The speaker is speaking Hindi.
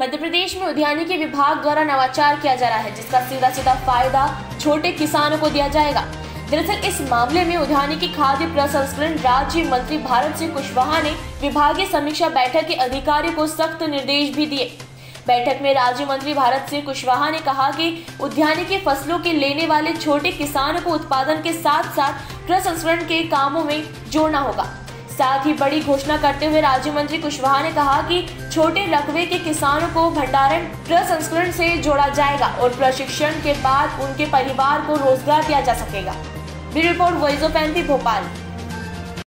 मध्य प्रदेश में उद्यानिकी विभाग द्वारा नवाचार किया जा रहा है, जिसका सीधा सीधा फ़ायदा छोटे किसानों को दिया जाएगा। दरअसल, इस मामले में उद्यानिकी खाद्य प्रसंस्करण राज्य मंत्री भारत सिंह कुशवाहा ने विभागीय समीक्षा बैठक के अधिकारियों को सख्त निर्देश भी दिए। बैठक में राज्य मंत्री भारत सिंह कुशवाहा ने कहा कि उद्यानिकी फ़सलों के लेने वाले छोटे किसानों को उत्पादन के साथ साथ प्रसंस्करण के कामों में जोड़ना होगा। साथ ही बड़ी घोषणा करते हुए राज्य मंत्री कुशवाहा ने कहा कि छोटे रकबे के किसानों को भंडारण प्रसंस्करण से जोड़ा जाएगा और प्रशिक्षण के बाद उनके परिवार को रोज़गार दिया जा सकेगा। Bureau report, voice of Bhopal.